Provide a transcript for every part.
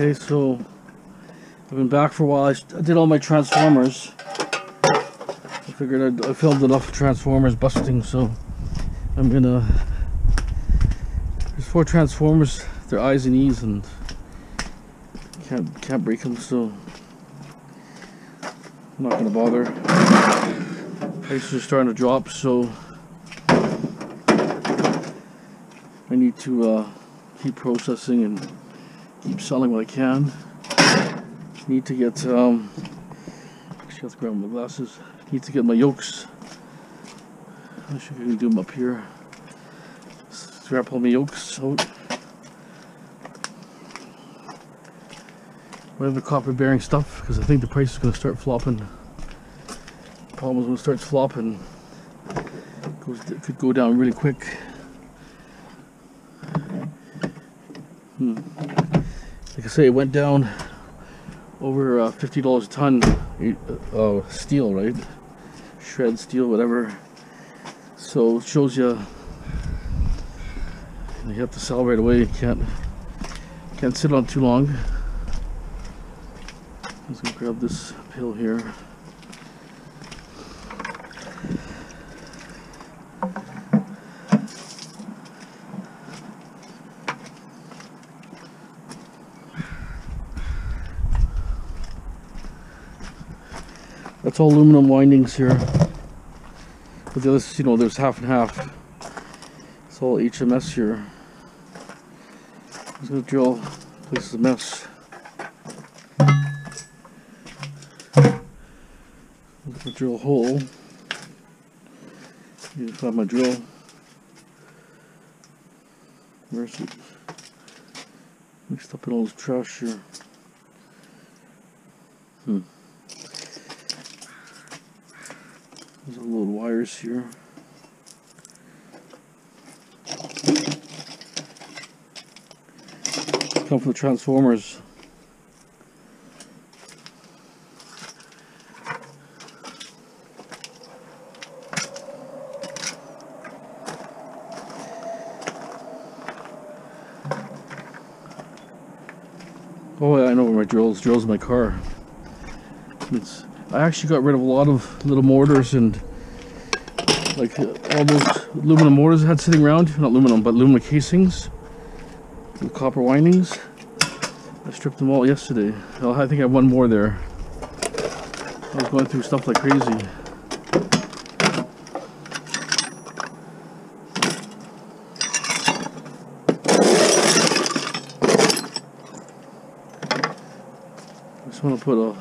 Okay, so I've been back for a while. I did all my transformers. I figured I'd, I filmed enough transformers busting, so I'm gonna. There's four transformers. their eyes and E's, and can't can't break them. So I'm not gonna bother. Prices are starting to drop, so I need to uh, keep processing and keep selling what I can. Need to get um actually have to grab my glasses. Need to get my yokes. I should do them up here. Strap all my yokes out. Whatever copper bearing stuff, because I think the price is gonna start flopping. Problem is when it starts flopping, it goes it could go down really quick. Hmm. Like I say, it went down over uh, fifty dollars a ton. Uh, uh, steel, right? Shred steel, whatever. So it shows you you have to sell right away. You can't can't sit on too long. Let's grab this pill here. That's all aluminum windings here. But the others, you know, there's half and half. It's all HMS here. I'm gonna drill. This is a mess. I'm gonna drill a hole. Need to find my drill. Where's it? Mixed up in all this trash here. Hmm. There's a load wires here. Come from the transformers. Oh, yeah, I know where my drills. Drills in my car. It's. I actually got rid of a lot of little motors and like uh, all those aluminum motors I had sitting around. Not aluminum, but aluminum casings. The copper windings. I stripped them all yesterday. I think I have one more there. I was going through stuff like crazy. I just want to put a.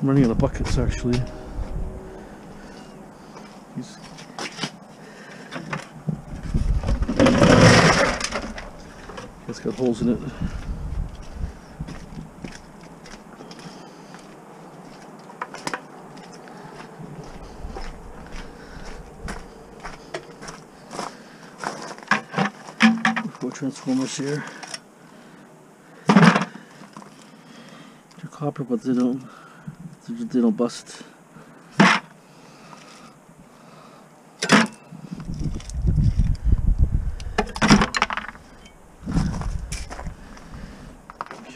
I'm running out of buckets actually. These- It's got holes in it. Four transformers here. They're copper, but they don't they don't bust.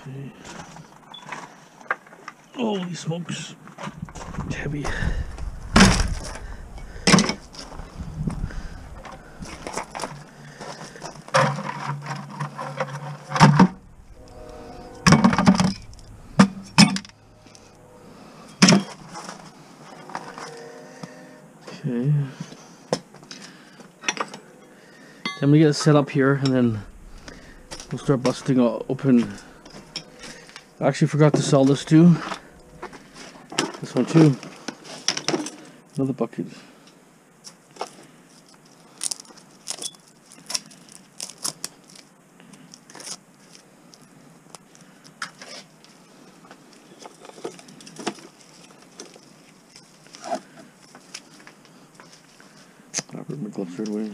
Okay. Holy smokes. It's heavy. Okay. I'm gonna get it set up here and then we'll start busting open. I actually forgot to sell this too. One too. Another bucket. I put my gloves right away.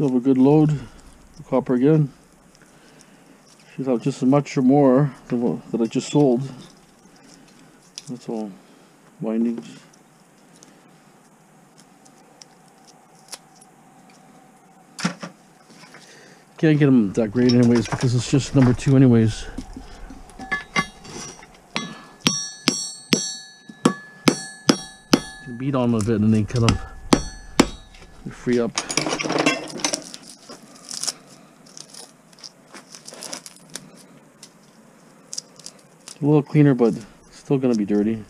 Should have a good load. of Copper again. should have just as much or more than what that I just sold. That's all windings. Can't get them that great anyways because it's just number two anyways. beat on them a bit and then kind of free up. Little cleaner, but still gonna be dirty.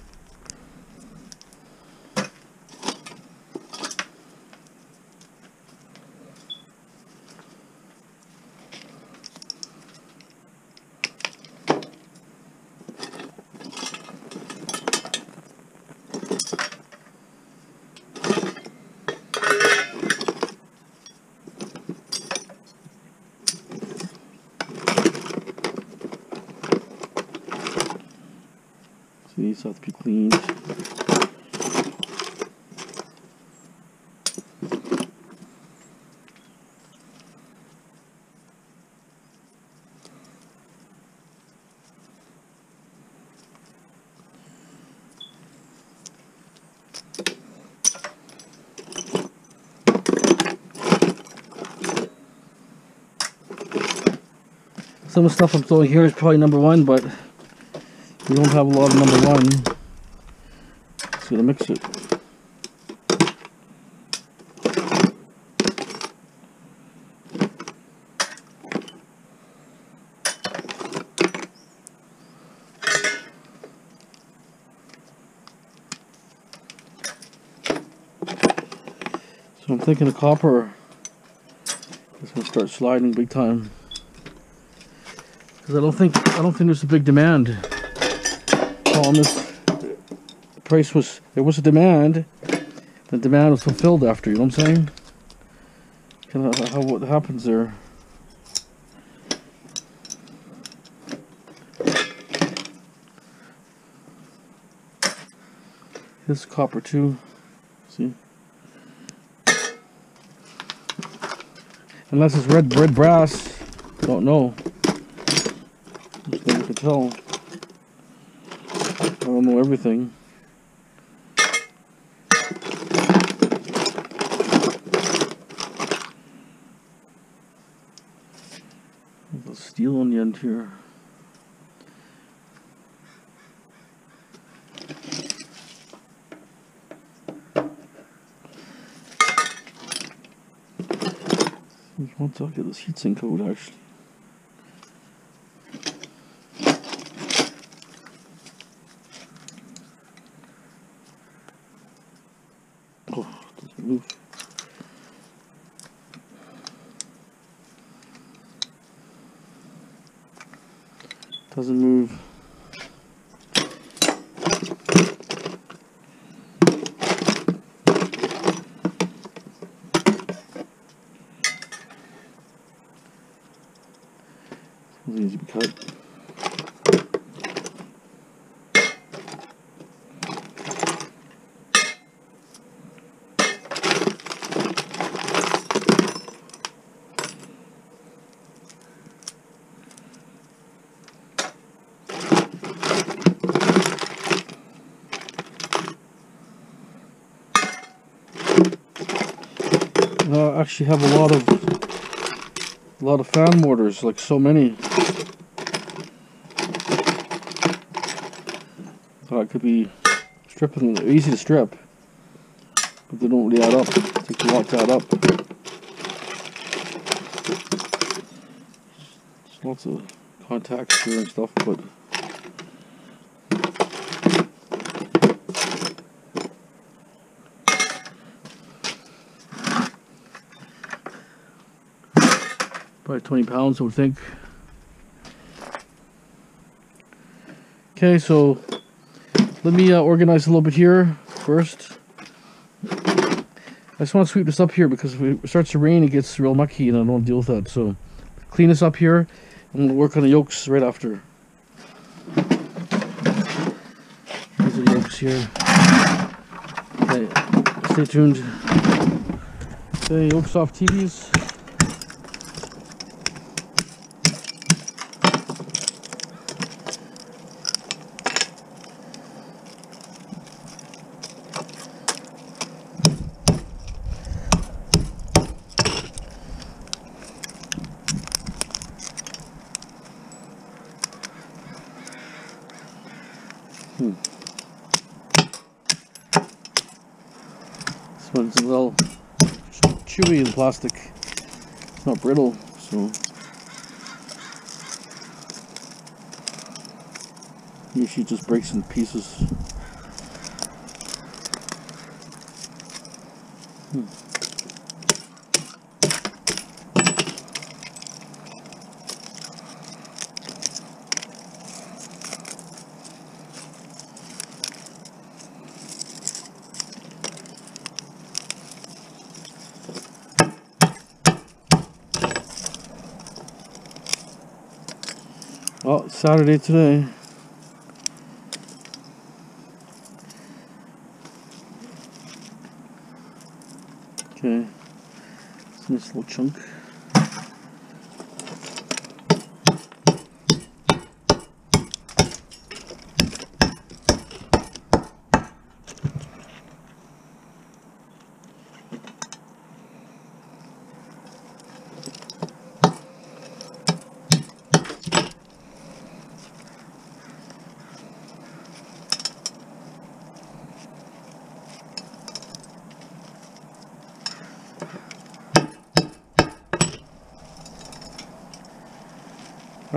these have to be cleaned. Some of the stuff I'm throwing here is probably number one, but we don't have a lot of number one. Let's gonna mix it. So I'm thinking the copper is gonna start sliding big time. Because I don't think I don't think there's a big demand on this. The price was, there was a demand. The demand was fulfilled after, you know what I'm saying? Kind of how what happens there. This copper too. See? Unless it's red red brass. Don't know. Tell. I don't know everything. The steel on the end here. Once I get this heatsink code actually. Move. Doesn't move. Easy to cut. I actually have a lot of a lot of fan motors, like so many. Thought it could be stripping them, easy to strip, but they don't really add up. It takes a lot to add up. There's lots of contacts here and stuff, but Probably 20 pounds, I would think. Okay, so let me uh, organize a little bit here first. I just want to sweep this up here because if it starts to rain, it gets real mucky and I don't want to deal with that. So clean this up here and we'll work on the yokes right after. These are the yokes here. Okay, stay tuned. Okay, yokes off TVs. This one's a little chewy in plastic. It's not brittle, so usually just breaks in pieces. Saturday today. Okay, it's a nice little chunk.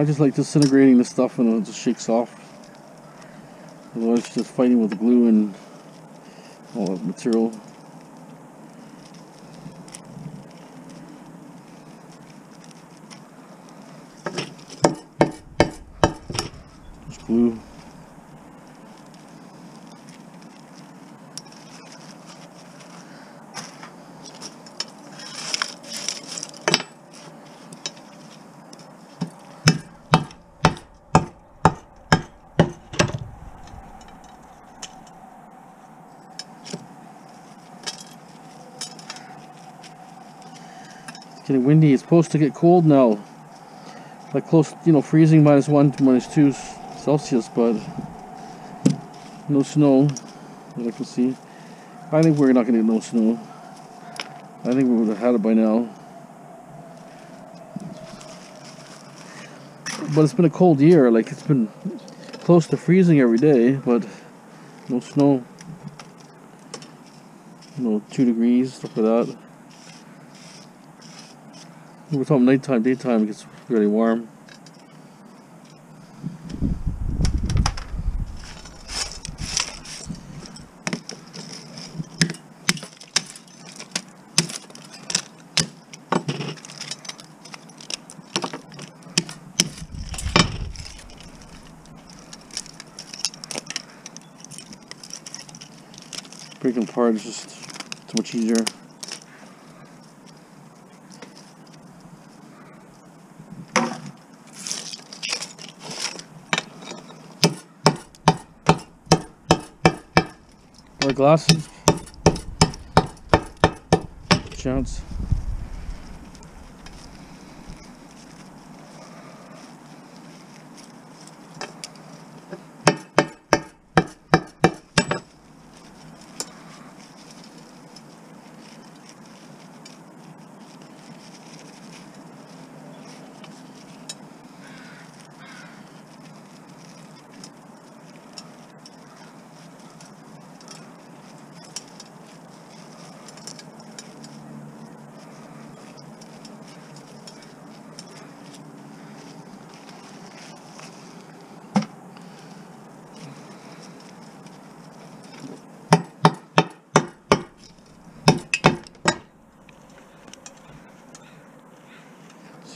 I just like disintegrating the stuff and it just shakes off. Otherwise, just fighting with the glue and all that material. Just glue. It's windy. It's supposed to get cold now. Like close, you know, freezing minus one to minus two Celsius, but no snow that I can see. I think we're not going to get no snow. I think we would have had it by now. But it's been a cold year. Like it's been close to freezing every day, but no snow. You know, two degrees, stuff like that. We're talking nighttime, daytime, it gets really warm. Breaking apart is just too much easier. Glasses. Chance.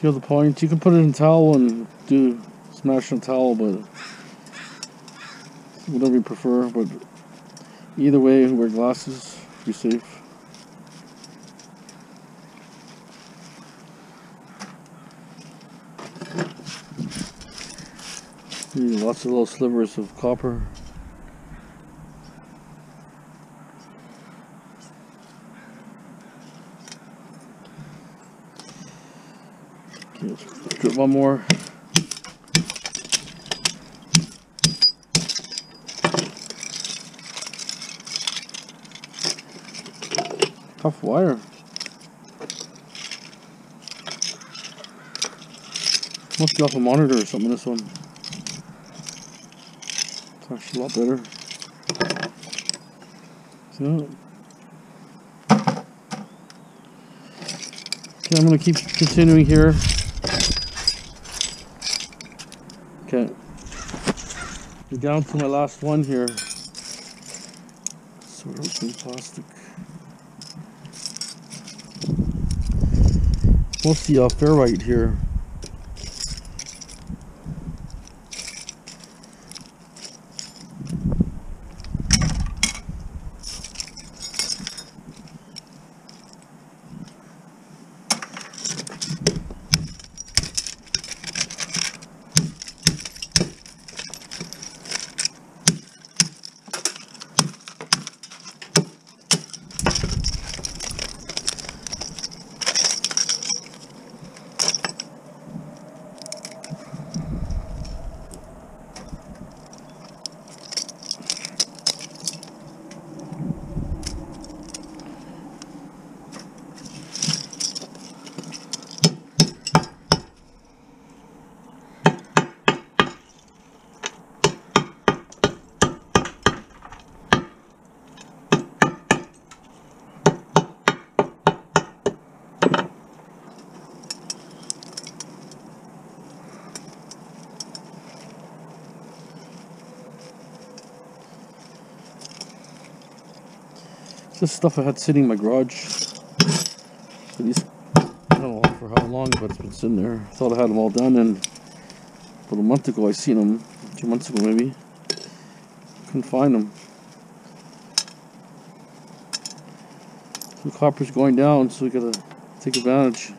See all the points? You can put it in towel and do smash in towel, but whatever you prefer. But either way, wear glasses. Be safe. Lots of little slivers of copper. Okay, let's do one more. Tough wire. Must be off a monitor or something, this one. It's actually a lot better. That? Okay, I'm gonna keep continuing here. Okay. We're down to my last one here. Sort of open plastic. Mostly uh, ferrite here. This stuff I had sitting in my garage. I don't know for how long, but it's been sitting there. I thought I had them all done, and about a month ago I seen them, two months ago maybe. Couldn't find them. The copper's going down, so we gotta take advantage.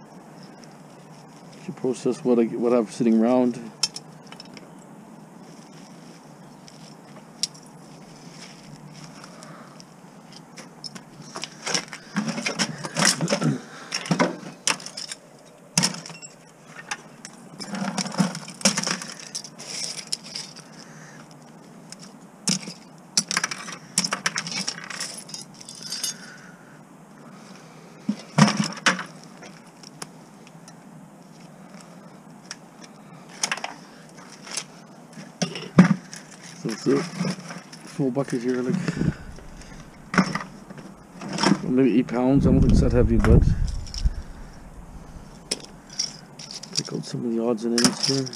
To process what I what I have sitting around. So it's a full bucket here, like maybe eight pounds. I don't think it's that heavy, but take out some of the odds and ends here.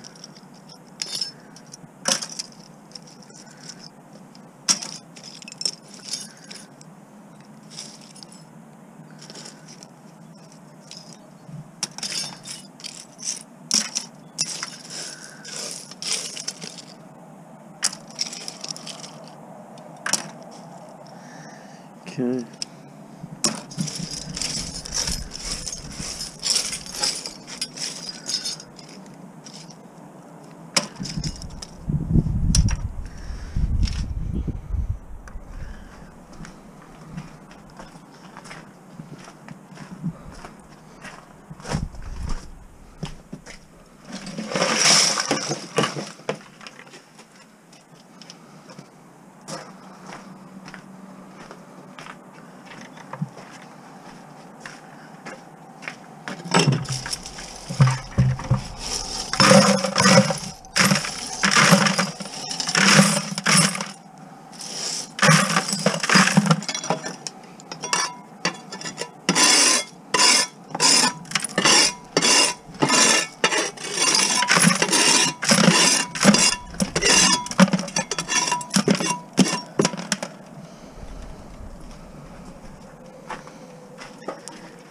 Okay.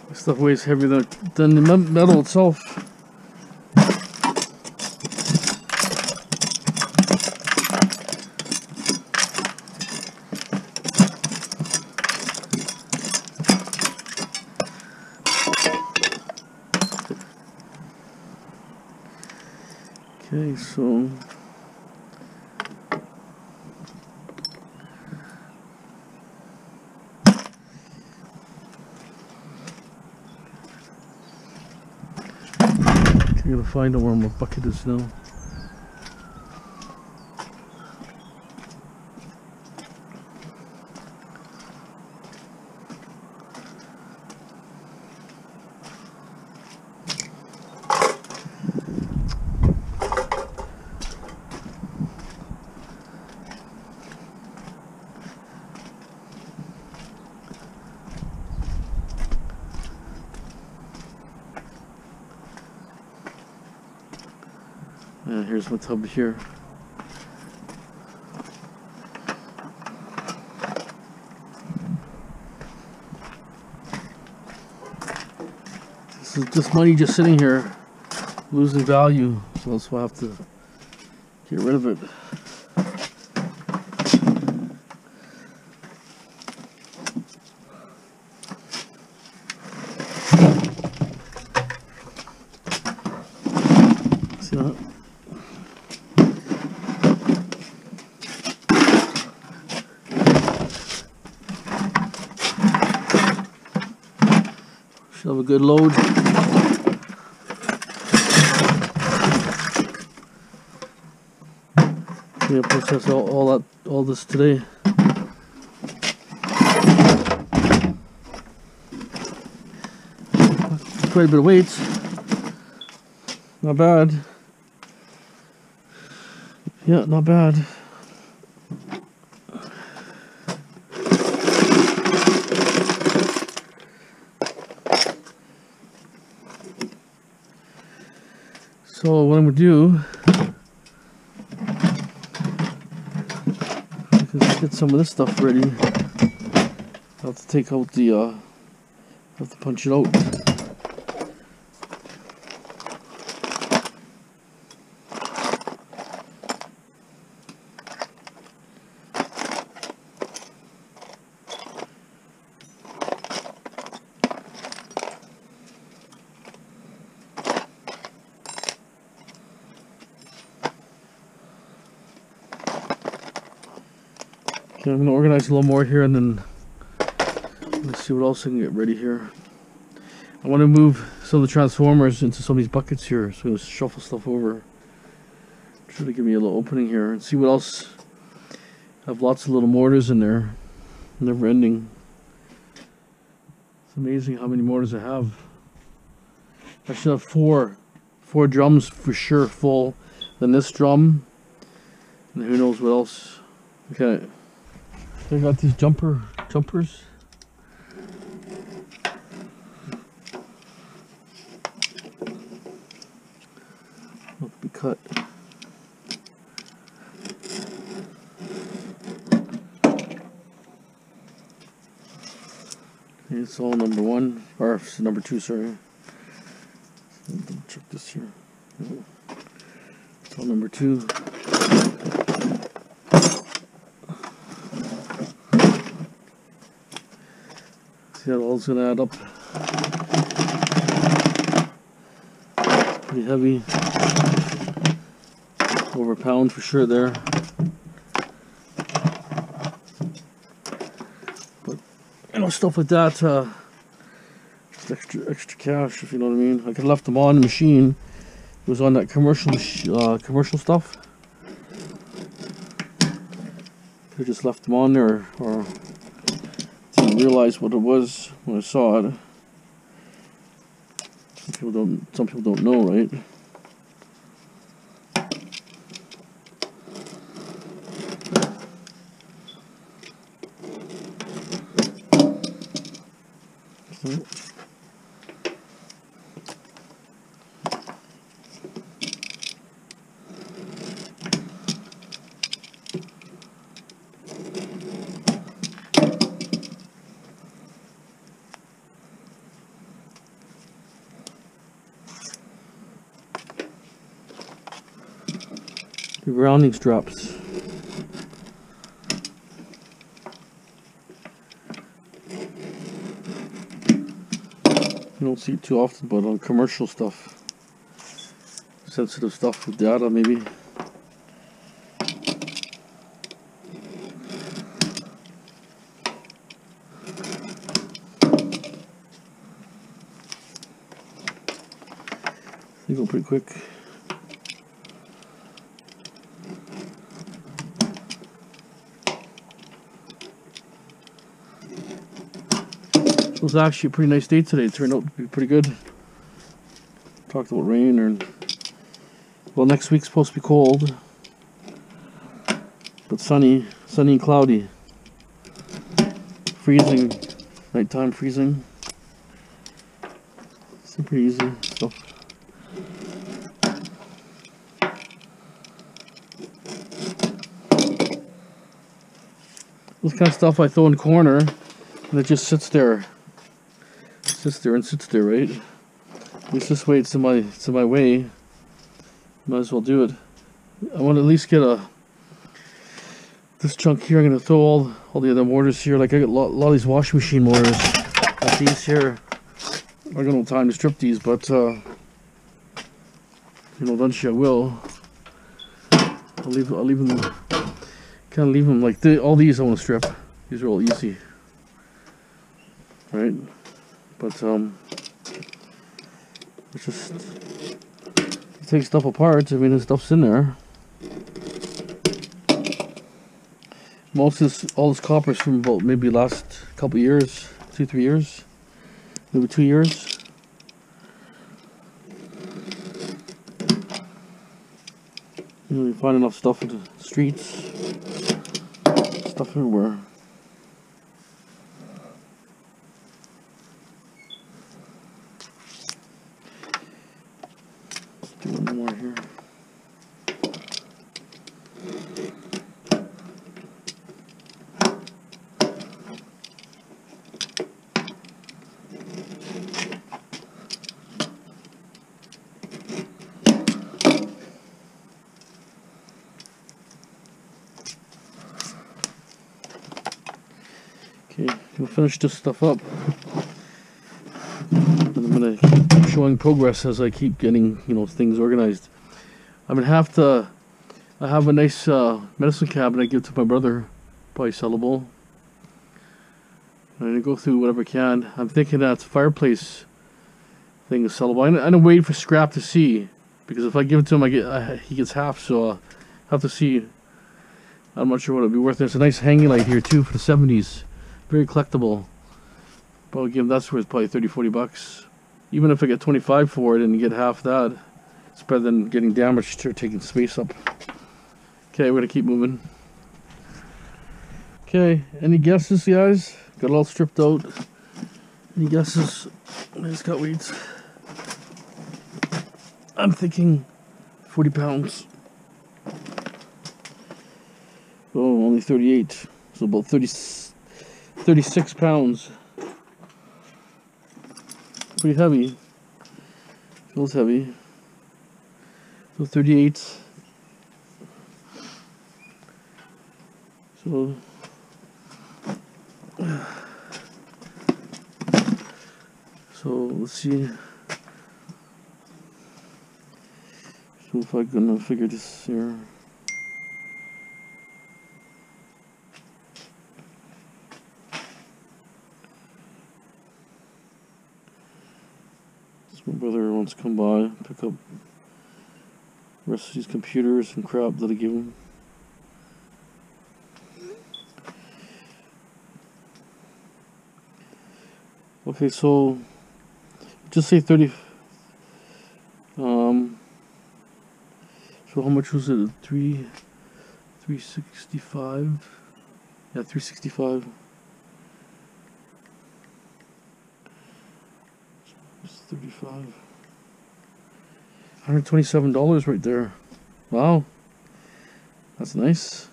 This stuff weighs heavier than, the metal itself. Okay, so Gotta find out where my bucket is now. Tub here. This is this money just sitting here, losing value, so that's why I have to get rid of it. See that? Should have a good load. Yeah, process all, all that all this today. Quite a bit of weight. Not bad. Yeah, not bad. So what I'm gonna do is get some of this stuff ready. I have to take out the uh have to punch it out. Okay, A little more here and then let's see what else I can get ready here. I want to move some of the transformers into some of these buckets here, so gonna shuffle stuff over. Try to give me a little opening here and see what else. I have lots of little motors in there, never ending. It's amazing how many motors I have. I should have four, four drums for sure full. Then this drum, and who knows what else. Okay. I got these jumper jumpers. To be cut. It's all number one, or number two, sorry. Check this here. It's all number two. All's gonna add up. Pretty heavy. Over a pound for sure there. But you know, stuff like that, uh extra extra cash if you know what I mean. I could have left them on the machine. It was on that commercial uh, commercial stuff. Could have just left them on there or didn't realize what it was when I saw it. Some people don't. Some people don't know, right? So, The grounding straps. You don't see it too often, but on commercial stuff, sensitive stuff with data, maybe. They go pretty quick. It was actually a pretty nice day today. It turned out to be pretty good. Talked about rain or well, next week's supposed to be cold, but sunny, sunny and cloudy. Freezing, nighttime freezing. Super easy So, This kind of stuff I throw in the corner and it just sits there Sits there and sits there, right? At least this way it's in my it's in my way. Might as well do it. I want to at least get a this chunk here. I'm gonna throw all all the other motors here. Like I got a lot, lot of these washing machine motors. Like these here. I got no time to strip these, but uh, you know, eventually I will. I'll leave. I'll leave them. Kind of leave them like the, all these. I want to strip. These are all easy, right? But um, it's just you take stuff apart. I mean, the stuff's in there. Most of this, all this copper's from about maybe last couple years, two, three years maybe two years. You know, you find enough stuff in the streets, stuff everywhere. Let's do one more here. Okay, finish this stuff up. I'm gonna keep showing progress as I keep getting, you know, things organized. I'm gonna have to. I have a nice uh, medicine cabinet I give to my brother, probably sellable. I'm gonna go through whatever I can. I'm thinking that fireplace thing is sellable. I'm, I'm gonna wait for scrap to see because if I give it to him, I get uh, he gets half. So uh, I have to see. I'm not sure what it'll be worth. There's a nice hanging light here too for the 70s very collectible. Probably give that's worth probably 30, 40 bucks. Even if I get 25 for it and get half that, it's better than getting damaged or taking space up. Okay, we're gonna keep moving. Okay, any guesses, guys? Got it all stripped out. Any guesses? I just got weeds. I'm thinking 40 pounds. Oh, only 38. So about 30. 36 pounds. Pretty heavy. Feels heavy. So 38. So So let's see. So if I can figure this here. My brother wants to come by, pick up the rest of these computers and crap that I give him. Okay, so just say 30. Um, so how much was it? 3 365? Yeah, 365. 35. $127 right there. Wow. That's nice.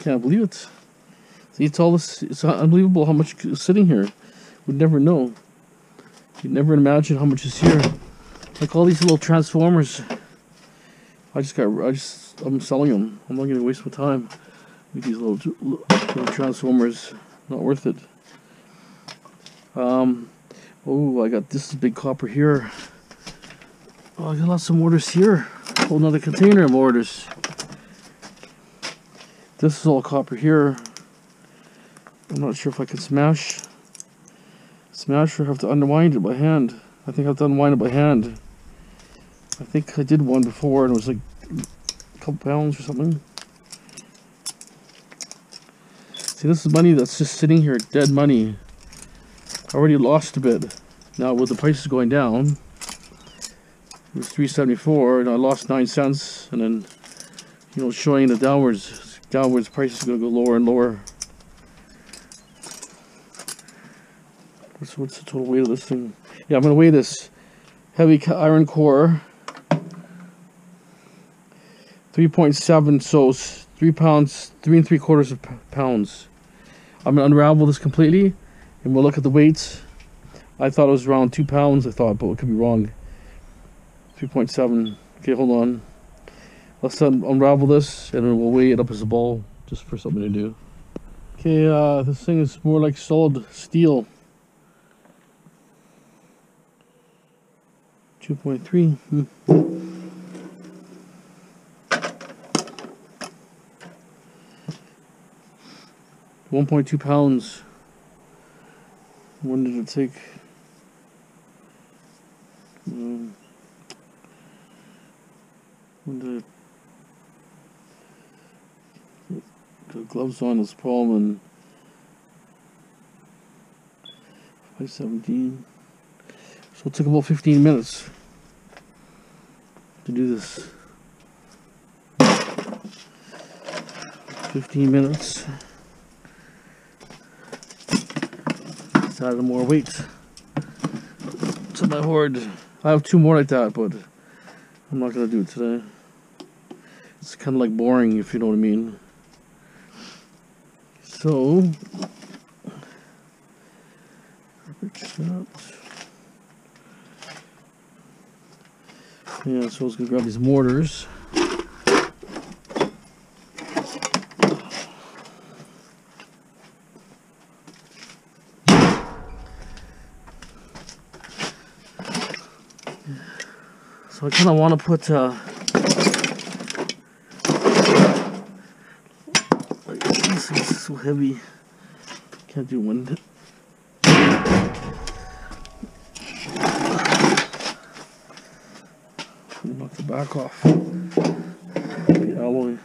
Can't believe it. See, it's all this. It's unbelievable how much is sitting here. Would never know. You'd never imagine how much is here. Like all these little transformers. I just got. I just. I'm selling them. I'm not gonna waste my time with these little, little transformers. Not worth it. Um. Oh, I got this big copper here. Oh, I got lots of motors here. Whole another container of motors. This is all copper here. I'm not sure if I can smash. Smash or have to unwind it by hand. I think I have to unwind it by hand. I think I did one before and it was like a couple pounds or something. See, this is money that's just sitting here, dead money. Already lost a bit. Now with the prices going down, it was 374 and I lost 9 cents and then, you know, showing the downwards downwards price is to go lower and lower. What's, what's the total weight of this thing? Yeah, I'm to weigh this heavy iron core. 3.7, so three pounds, three and three quarters of pounds. I'm gonna unravel this completely, and we'll look at the weights. I thought it was around two pounds. I thought, but it could be wrong. Three point seven. Okay, hold on. Let's un- unravel this, and then we'll weigh it up as a ball, just for something to do. Okay, uh, this thing is more like solid steel. Two point three. Hmm. One point two pounds. When did it take? Um, when did it? The gloves on his palm and five seventeen. So it took about fifteen minutes to do this. Fifteen minutes. Let's add more weight to my hoard. I have two more like that, but I'm not gonna do it today. It's kind of like boring, if you know what I mean. So. Yeah, so I was gonna grab these motors. I kind of want to put uh, like this is so heavy. Can't do one. Knock the back off. The alloy.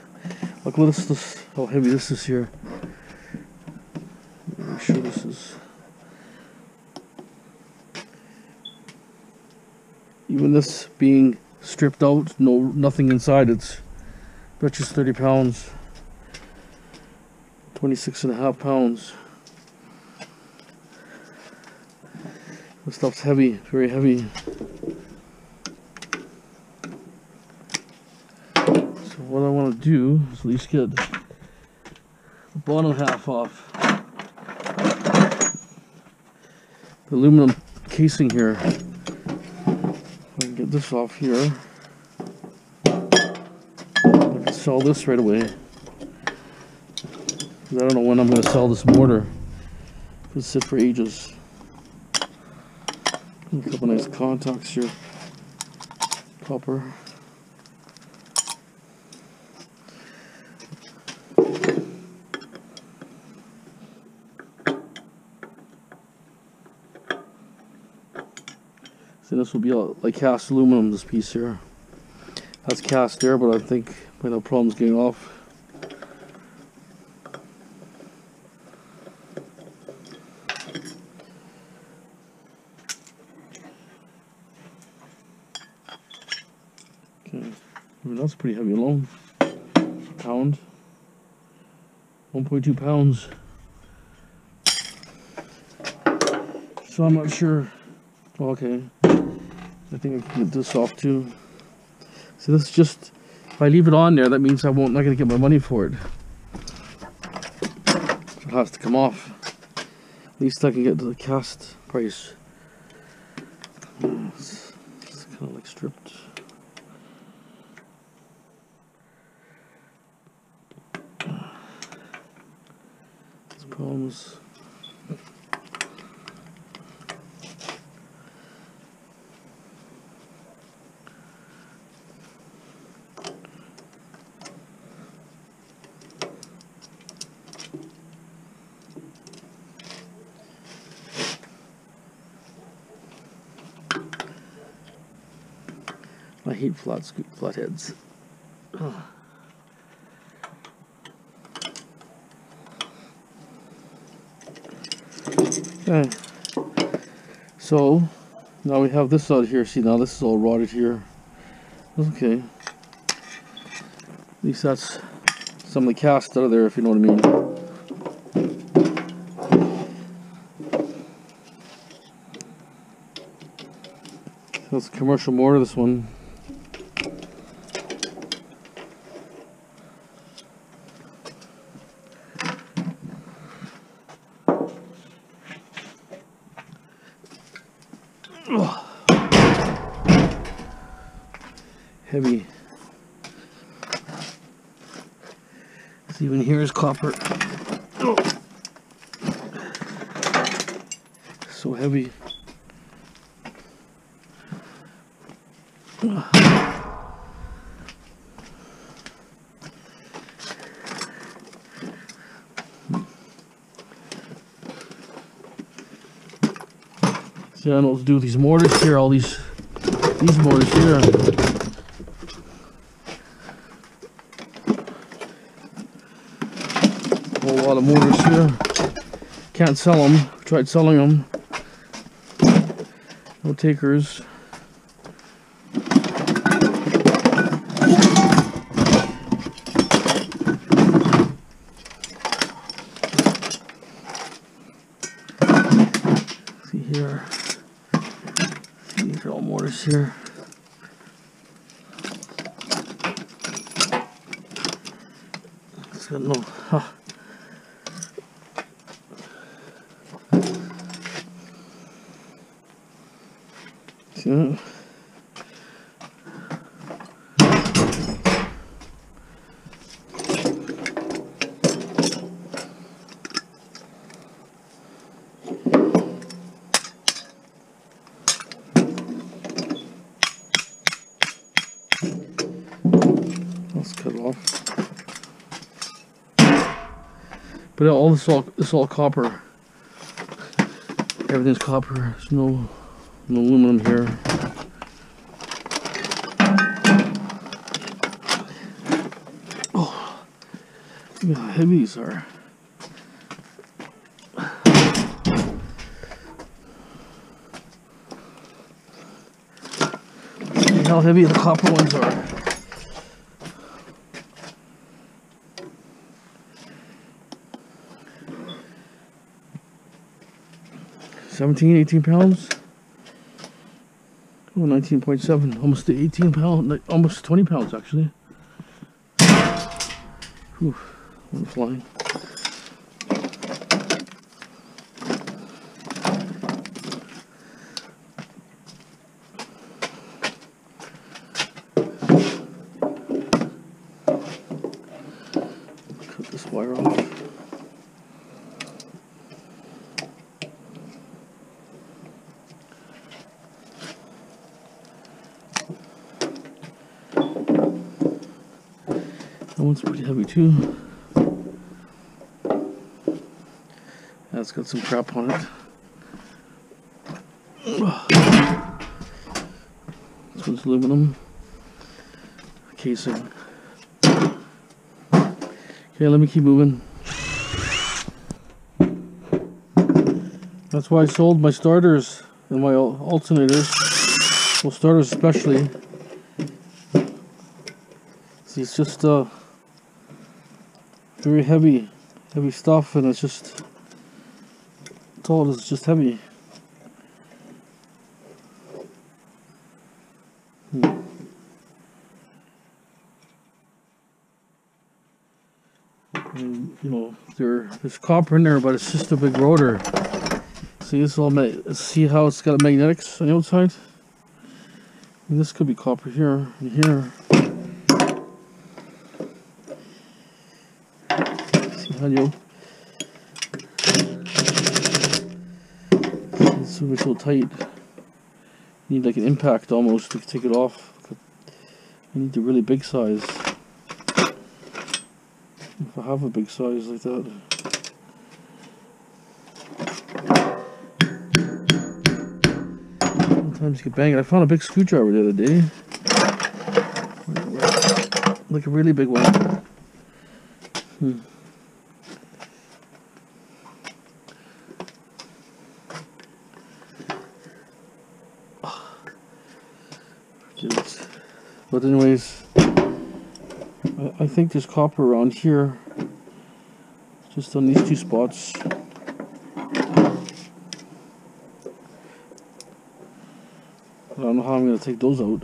Look, look this, this how heavy this is here. Sure this is. Even this being stripped out, no nothing inside, it's bet you 30 pounds. 26 and a half pounds. This stuff's heavy, very heavy. So what I want to do is at least get the bottom half off. The aluminum casing here. Get this off here. I can sell this right away. I don't know when I'm going to sell this motor. It'll sit for ages. A couple nice contacts here. Copper. This will be like cast aluminum, this piece here. That's cast there, but I think might have problems getting off. Okay, I mean, that's pretty heavy alone. Pound. 1.2 pounds. So I'm not sure. Okay. I think I can get this off too. So this is just, if I leave it on there, that means I won't, not gonna get my money for it. It has to come off. At least I can get to the cast price. It's, it's kind of like stripped. Problems. Scoop flatheads. Okay. So now we have this out here. See now this is all rotted here. Okay. At least that's some of the cast out of there if you know what I mean. That's a commercial motor, this one. Heavy. See, copper. So heavy. See, I to do these motors here, all these these motors here. A whole lot of motors here. Can't sell them. Tried selling them. No takers. See here. See, these are all motors here. It's got no. Huh. See that? Let's cut it off. But all this all copper. Everything's copper. There's no no aluminum here. Oh, look how heavy these are. How heavy the copper ones are. Seventeen, eighteen pounds. Oh, 19.7, almost to 18 pound, like, almost 20 pounds actually. Whew, went flying. Cut this wire off. That one's pretty heavy too. That's got some crap on it. This one's aluminum casing. Okay, let me keep moving. That's why I sold my starters and my alternators. Well, starters especially. See, it's just uh, very heavy, heavy stuff, and it's just, it's all it is, just heavy. Hmm. And, you know, there, there's copper in there, but it's just a big rotor. See, this all, see how it's got magnetics on the outside? And this could be copper here and here. How It's super so tight. You need like an impact almost to take it off. I need the really big size. If I have a big size like that. Sometimes you can bang it. I found a big screwdriver the other day. Like a really big one. Hmm. Just- But anyways, I, think there's copper around here. Just on these two spots. I don't know how I'm gonna take those out.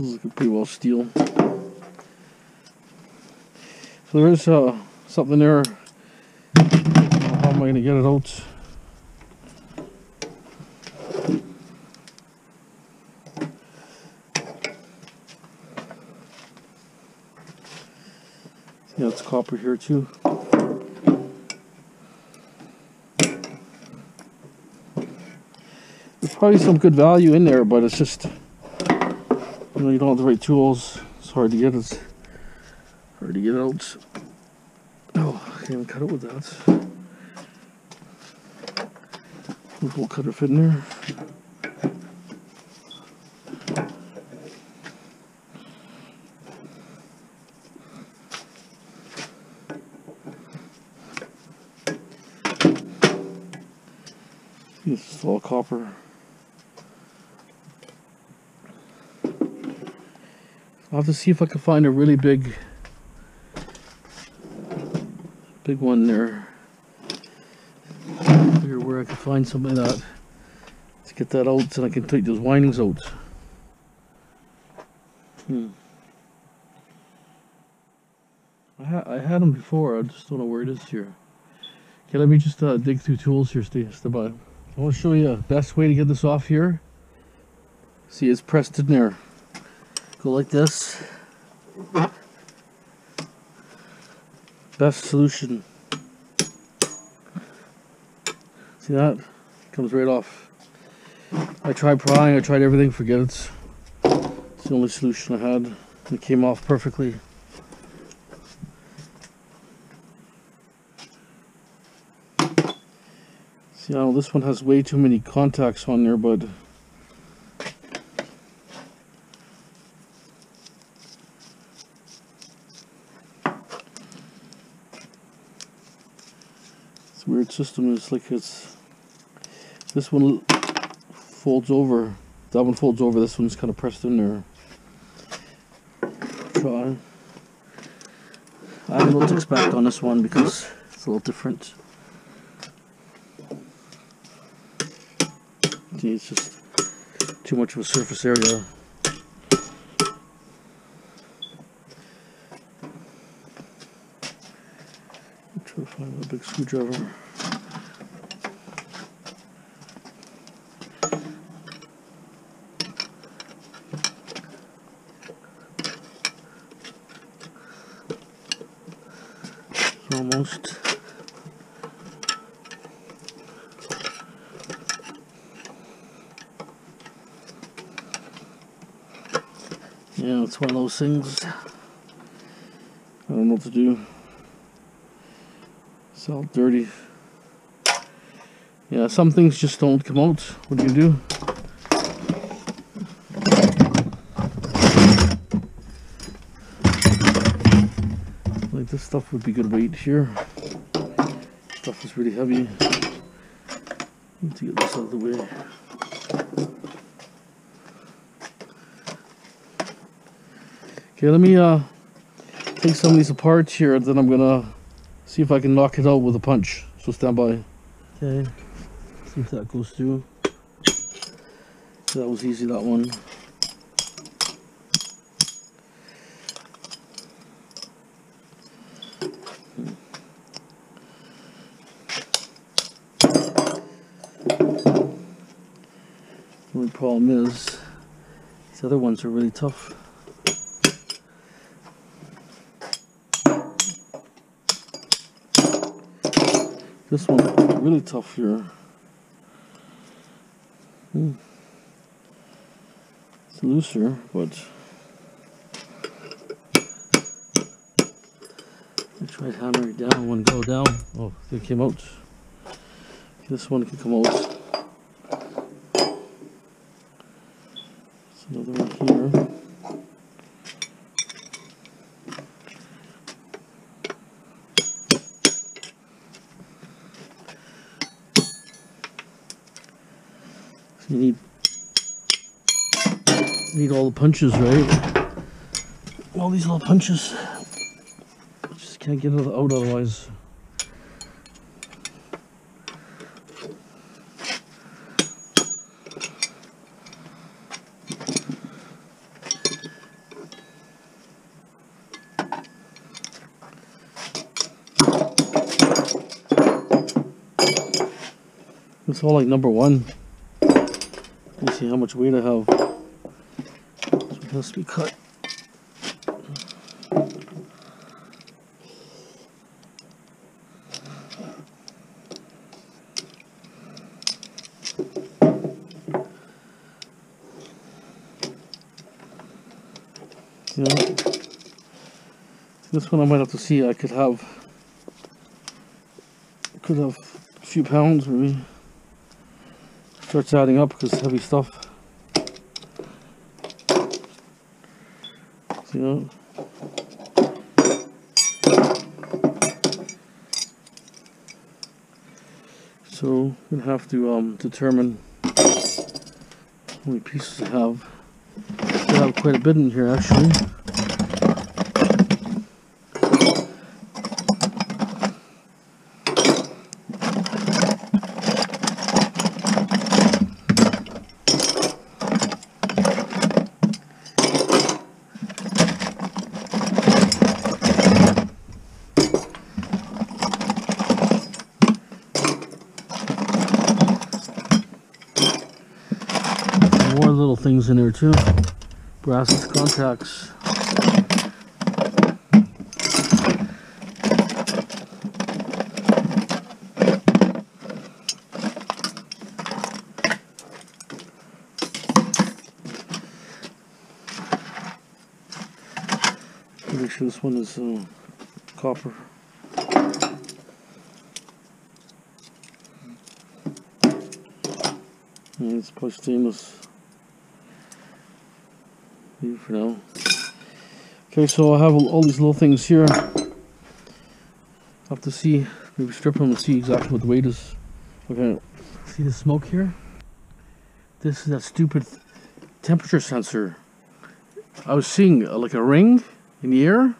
This is pretty well steel. So there is uh, something there. How am I going to get it out? Yeah, it's copper here too. There's probably some good value in there, but it's just you know, you don't have the right tools. It's hard to get it. Hard to get out. Oh, I can't even cut it with that. We'll cut it fit in there. This is all copper. I'll have to see if I can find a really big, big one there. Figure where I can find something that to get that out, so I can take those windings out. Hmm. I, ha I had them before. I just don't know where it is here. Okay, let me just uh, dig through tools here. Stay, stay by. I want to show you the best way to get this off here. See, it's pressed in there go like this. Best solution. See that? Comes right off. I tried prying, I tried everything, forget it. It's the only solution I had. It came off perfectly. See now this one has way too many contacts on there, but system is like it's this one folds over. That one folds over. This one's kind of pressed in there. Try I don't know what to expect on this one because it's a little different. It's just too much of a surface area try to find a big screwdriver almost. Yeah, it's one of those things. I don't know what to do. All dirty. Yeah, some things just don't come out. What do you do? Like this stuff would be good weight here. Stuff is really heavy. Need to get this out of the way. Okay, let me uh, take some of these apart here, and then I'm gonna see if I can knock it out with a punch. So stand by. Okay, see if that goes through. That was easy, that one. The only problem is these other ones are really tough. This one really tough here. Hmm. It's looser, but I tried hammering down, one go down. Oh, it came out. This one can come out. You need need all the punches, right? All these little punches. Just can't get it out otherwise. It's all like number one. Me see how much weight I have. Be cut. Know, this one I might have to see. I could have, could have a few pounds maybe starts adding up because it's heavy stuff. You know. So gonna have to um, determine how many pieces I have. I have quite a bit in here actually. more little Brass contacts. Make sure this one is uh, copper. Yeah, it's it for now. Okay, so I have all these little things here. have to see, maybe strip them and see exactly what the weight is. Okay, see the smoke here? This is that stupid temperature sensor. I was seeing uh, like a ring in the air.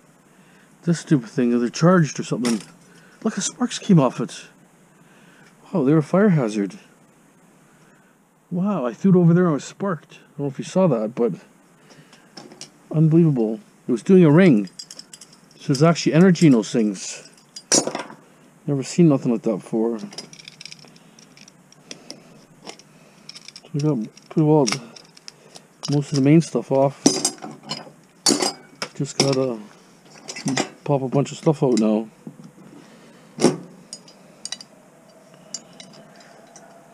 This stupid thing, they're charged or something. Look, the sparks came off it. Wow, they're a fire hazard. Wow, I threw it over there and it was sparked. I don't know if you saw that, but unbelievable. It was doing a ring. So there's actually energy in those things. Never seen nothing like that before. So we got pretty well most of the main stuff off. Just gotta pop a bunch of stuff out now.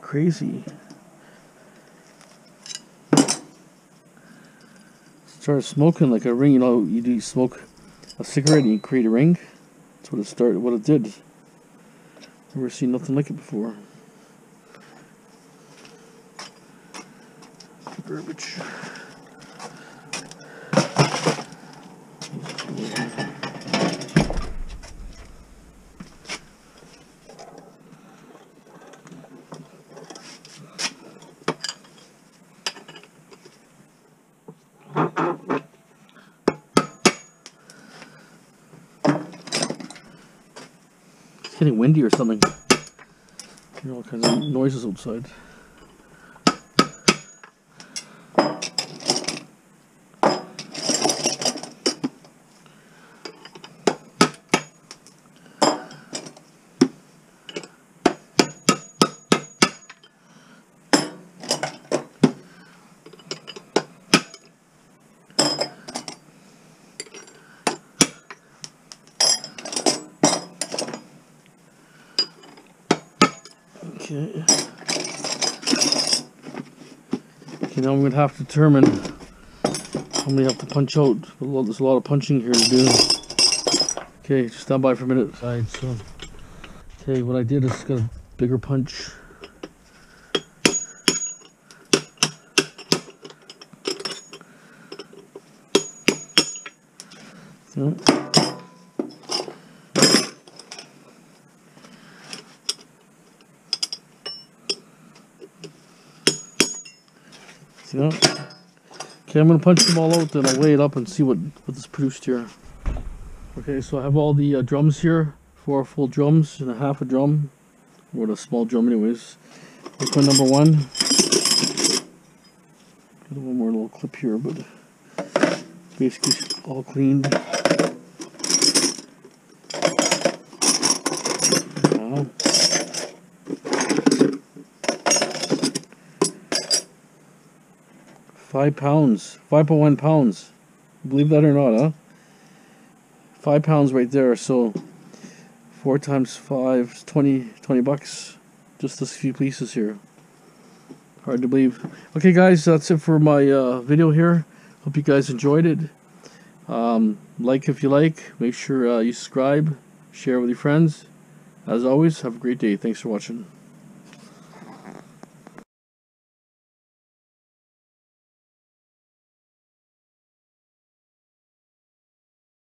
Crazy. Started smoking like a ring. You know, you do smoke a cigarette and you create a ring. That's what it started. What it did. Never seen nothing like it before. Garbage. Getting windy or something. There are all kinds of noises outside. Okay, now I'm gonna have to determine how many I have to punch out. There's a lot of punching here to do. Okay, stand by for a minute. Right, so, okay, what I did is got a bigger punch. So, See that? Okay, I'm gonna punch them all out, then I'll weigh it up and see what what this produced here. Okay, so I have all the uh, drums here, four full drums and a half a drum, or a small drum, anyways. Liquid number one. Got one more little clip here, but basically all cleaned. Five pounds, five point one pounds. Believe that or not, huh? Five pounds right there. So four times five, 20, 20 bucks. Just this few pieces here. Hard to believe. Okay, guys, that's it for my uh, video here. Hope you guys enjoyed it. Um, like if you like. Make sure uh, you subscribe, share with your friends. As always, have a great day. Thanks for watching.